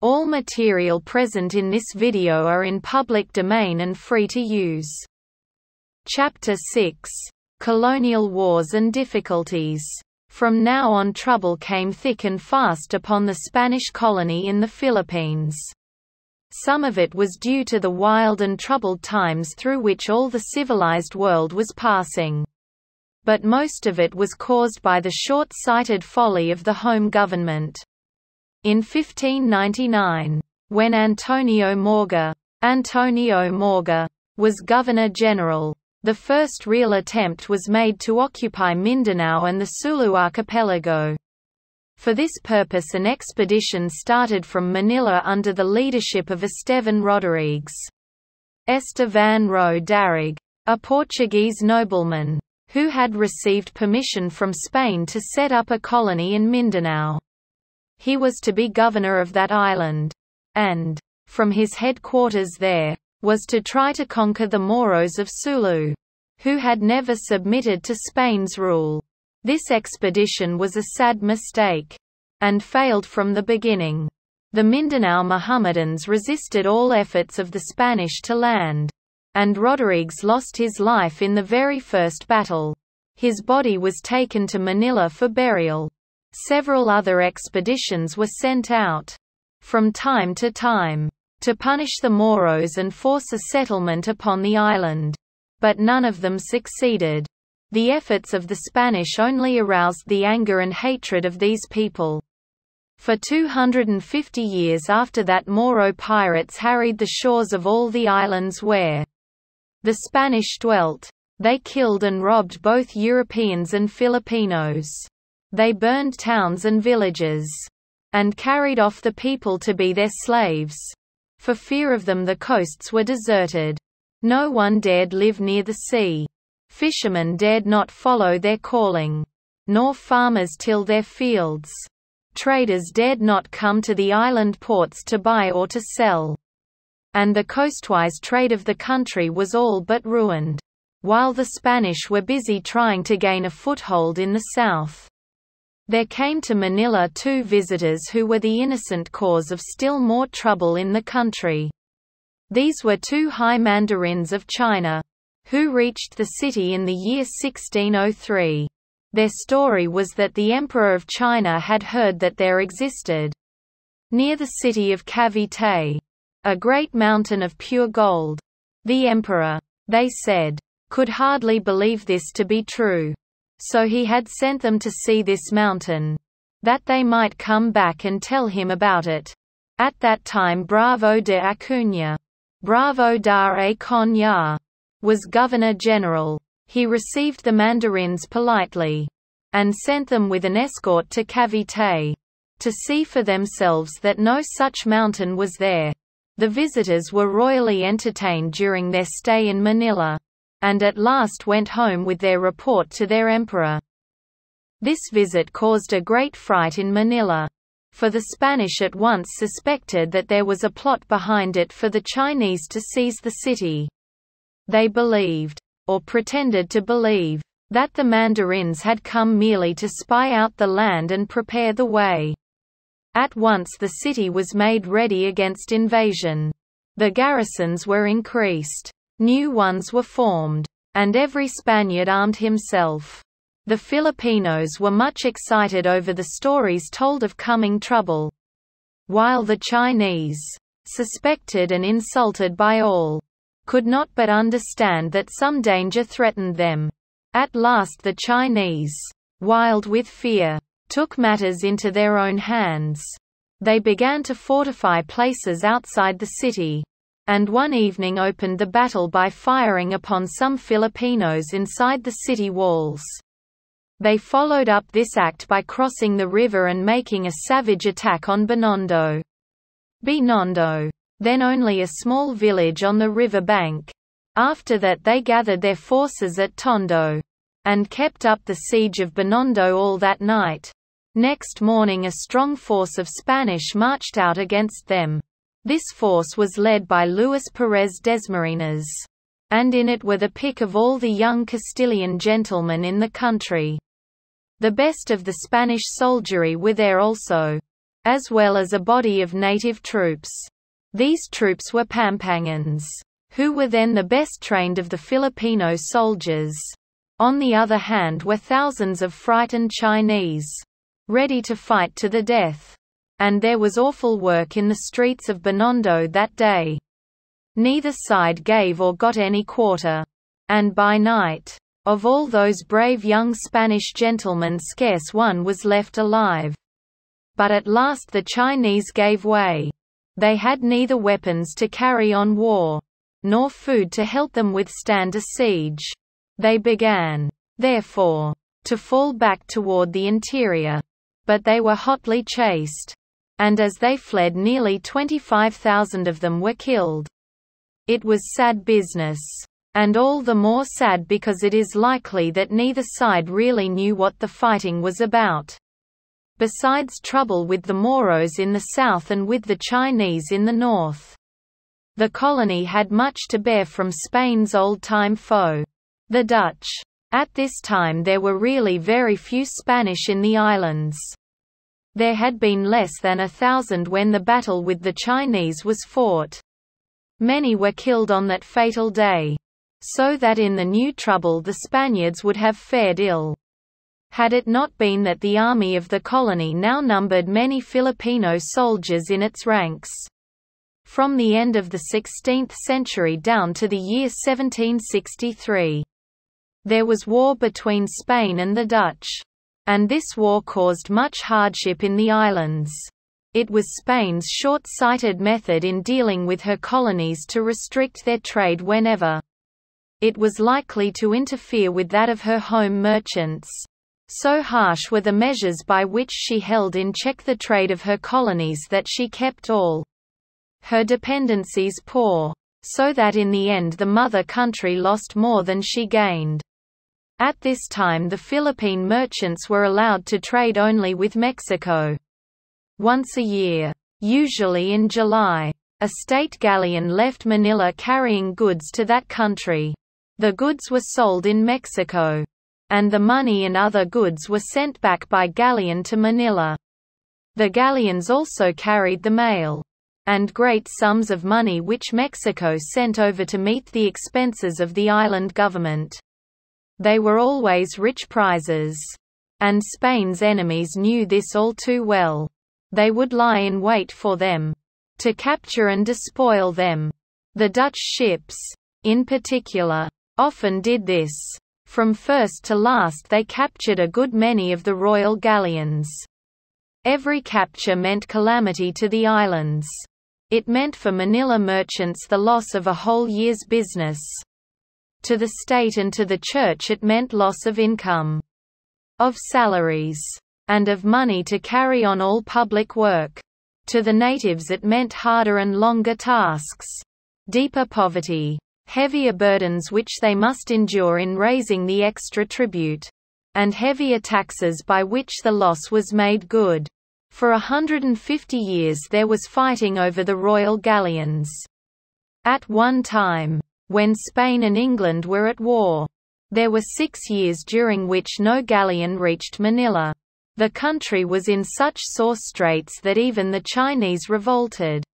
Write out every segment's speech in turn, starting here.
All material present in this video are in public domain and free to use. Chapter 6. Colonial Wars and Difficulties. From now on trouble came thick and fast upon the Spanish colony in the Philippines. Some of it was due to the wild and troubled times through which all the civilized world was passing. But most of it was caused by the short-sighted folly of the home government. In 1599, when Antonio Morga, Antonio Morga was Governor-General, the first real attempt was made to occupy Mindanao and the Sulu archipelago. For this purpose an expedition started from Manila under the leadership of Estevan Rodrigues. Estevan Ro Darrig, a Portuguese nobleman, who had received permission from Spain to set up a colony in Mindanao. He was to be governor of that island. And, from his headquarters there, was to try to conquer the Moros of Sulu, who had never submitted to Spain's rule. This expedition was a sad mistake, and failed from the beginning. The Mindanao Mohammedans resisted all efforts of the Spanish to land, and Rodrigues lost his life in the very first battle. His body was taken to Manila for burial. Several other expeditions were sent out from time to time to punish the Moros and force a settlement upon the island. But none of them succeeded. The efforts of the Spanish only aroused the anger and hatred of these people. For 250 years after that Moro pirates harried the shores of all the islands where the Spanish dwelt. They killed and robbed both Europeans and Filipinos. They burned towns and villages. And carried off the people to be their slaves. For fear of them the coasts were deserted. No one dared live near the sea. Fishermen dared not follow their calling. Nor farmers till their fields. Traders dared not come to the island ports to buy or to sell. And the coastwise trade of the country was all but ruined. While the Spanish were busy trying to gain a foothold in the south. There came to Manila two visitors who were the innocent cause of still more trouble in the country. These were two high mandarins of China, who reached the city in the year 1603. Their story was that the Emperor of China had heard that there existed, near the city of Cavite, a great mountain of pure gold. The Emperor, they said, could hardly believe this to be true. So he had sent them to see this mountain. That they might come back and tell him about it. At that time Bravo de Acuna, Bravo dar Acuna, was Governor-General. He received the mandarins politely. And sent them with an escort to Cavite. To see for themselves that no such mountain was there. The visitors were royally entertained during their stay in Manila and at last went home with their report to their emperor. This visit caused a great fright in Manila. For the Spanish at once suspected that there was a plot behind it for the Chinese to seize the city. They believed, or pretended to believe, that the mandarins had come merely to spy out the land and prepare the way. At once the city was made ready against invasion. The garrisons were increased. New ones were formed. And every Spaniard armed himself. The Filipinos were much excited over the stories told of coming trouble. While the Chinese, suspected and insulted by all, could not but understand that some danger threatened them. At last the Chinese, wild with fear, took matters into their own hands. They began to fortify places outside the city, and one evening opened the battle by firing upon some Filipinos inside the city walls. They followed up this act by crossing the river and making a savage attack on Binondo. Binondo, then only a small village on the river bank. After that they gathered their forces at Tondo. And kept up the siege of Binondo all that night. Next morning a strong force of Spanish marched out against them. This force was led by Luis Perez Dasmarinas. And in it were the pick of all the young Castilian gentlemen in the country. The best of the Spanish soldiery were there also. as well as a body of native troops. These troops were Pampangans, who were then the best trained of the Filipino soldiers. On the other hand were thousands of frightened Chinese, ready to fight to the death. And there was awful work in the streets of Binondo that day. Neither side gave or got any quarter. And by night, of all those brave young Spanish gentlemen scarce one was left alive. But at last the Chinese gave way. They had neither weapons to carry on war, nor food to help them withstand a siege. They began, therefore, to fall back toward the interior. But they were hotly chased. And as they fled nearly 25,000 of them were killed. It was sad business. And all the more sad because it is likely that neither side really knew what the fighting was about. Besides trouble with the Moros in the south and with the Chinese in the north. The colony had much to bear from Spain's old-time foe, the Dutch. At this time there were really very few Spanish in the islands. There had been less than a thousand when the battle with the Chinese was fought. Many were killed on that fatal day. So that in the new trouble the Spaniards would have fared ill. Had it not been that the army of the colony now numbered many Filipino soldiers in its ranks. From the end of the 16th century down to the year 1763. There was war between Spain and the Dutch. And this war caused much hardship in the islands. It was Spain's short-sighted method in dealing with her colonies to restrict their trade whenever it was likely to interfere with that of her home merchants. So harsh were the measures by which she held in check the trade of her colonies that she kept all her dependencies poor, so that in the end the mother country lost more than she gained. At this time the Philippine merchants were allowed to trade only with Mexico. Once a year, usually in July, a state galleon left Manila carrying goods to that country. The goods were sold in Mexico. And the money and other goods were sent back by galleon to Manila. The galleons also carried the mail and great sums of money which Mexico sent over to meet the expenses of the island government. They were always rich prizes. And Spain's enemies knew this all too well. They would lie in wait for them. To capture and despoil them. The Dutch ships, in particular, often did this. From first to last they captured a good many of the royal galleons. Every capture meant calamity to the islands. It meant for Manila merchants the loss of a whole year's business. To the state and to the church it meant loss of income, of salaries, and of money to carry on all public work. To the natives it meant harder and longer tasks, deeper poverty, heavier burdens which they must endure in raising the extra tribute, and heavier taxes by which the loss was made good. For a hundred and fifty years there was fighting over the royal galleons. At one time, when Spain and England were at war. There were six years during which no galleon reached Manila. The country was in such sore straits that even the Chinese revolted.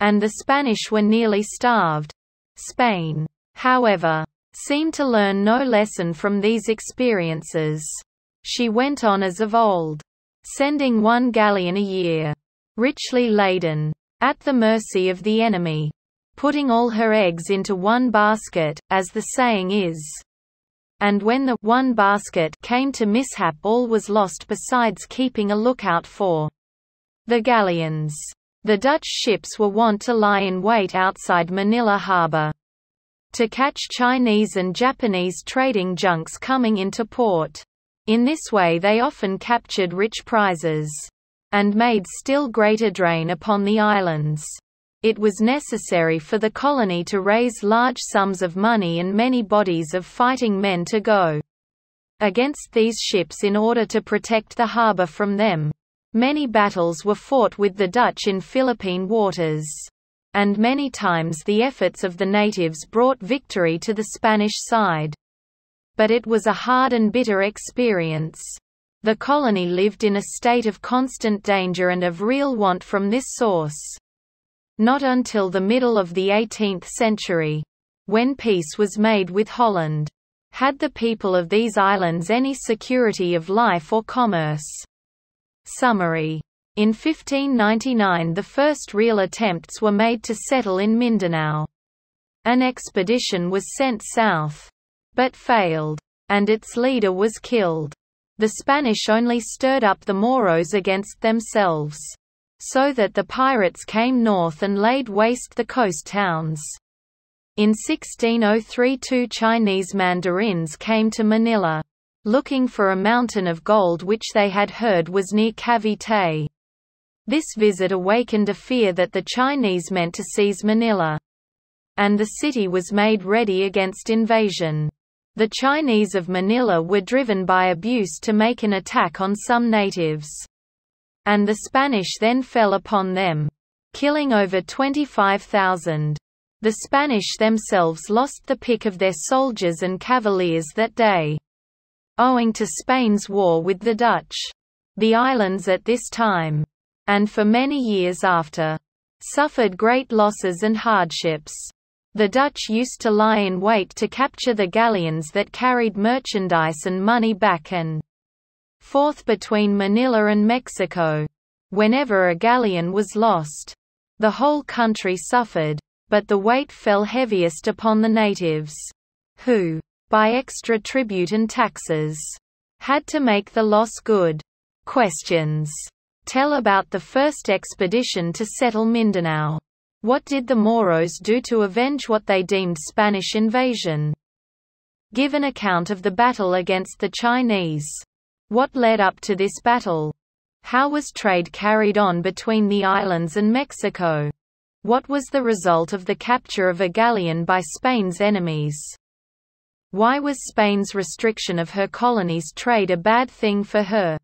And the Spanish were nearly starved. Spain, however, seemed to learn no lesson from these experiences. She went on as of old, sending one galleon a year, richly laden, at the mercy of the enemy putting all her eggs into one basket, as the saying is. And when the one basket came to mishap all was lost besides keeping a lookout for the galleons. The Dutch ships were wont to lie in wait outside Manila harbor to catch Chinese and Japanese trading junks coming into port. In this way they often captured rich prizes and made still greater drain upon the islands it was necessary for the colony to raise large sums of money and many bodies of fighting men to go against these ships in order to protect the harbour from them. Many battles were fought with the Dutch in Philippine waters. And many times the efforts of the natives brought victory to the Spanish side. But it was a hard and bitter experience. The colony lived in a state of constant danger and of real want from this source. Not until the middle of the 18th century, when peace was made with Holland, had the people of these islands any security of life or commerce. Summary in 1599 the first real attempts were made to settle in Mindanao. An expedition was sent south. But failed. And its leader was killed. The Spanish only stirred up the Moros against themselves. So that the pirates came north and laid waste the coast towns. In 1603 two Chinese mandarins came to Manila. Looking for a mountain of gold which they had heard was near Cavite. This visit awakened a fear that the Chinese meant to seize Manila and the city was made ready against invasion. The Chinese of Manila were driven by abuse to make an attack on some natives. And the Spanish then fell upon them, killing over 25,000. The Spanish themselves lost the pick of their soldiers and cavaliers that day. Owing to Spain's war with the Dutch. The islands at this time, and for many years after, suffered great losses and hardships. The Dutch used to lie in wait to capture the galleons that carried merchandise and money back and forth between Manila and Mexico. Whenever a galleon was lost, the whole country suffered, but the weight fell heaviest upon the natives, who, by extra tribute and taxes, had to make the loss good. Questions. Tell about the first expedition to settle Mindanao. What did the Moros do to avenge what they deemed Spanish invasion? Give an account of the battle against the Chinese. What led up to this battle? How was trade carried on between the islands and Mexico? What was the result of the capture of a galleon by Spain's enemies? Why was Spain's restriction of her colonies' trade a bad thing for her?